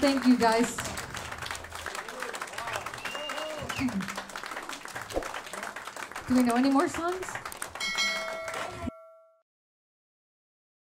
Thank you guys. Do we know any more songs?